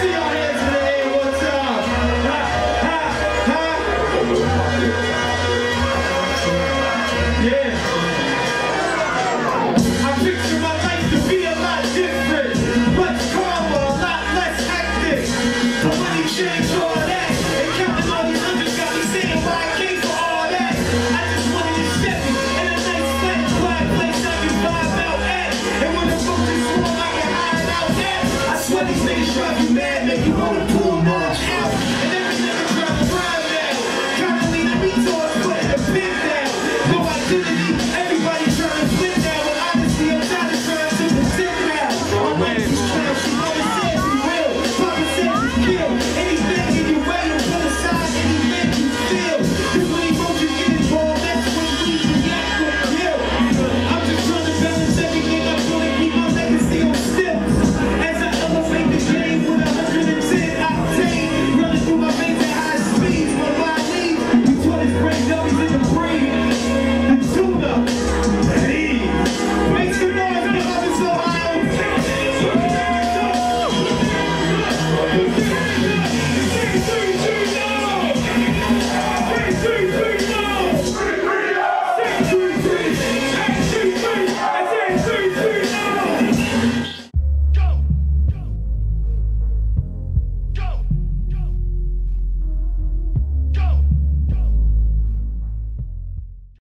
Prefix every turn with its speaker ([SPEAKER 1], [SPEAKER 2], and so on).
[SPEAKER 1] see your hands mad, make you. wanna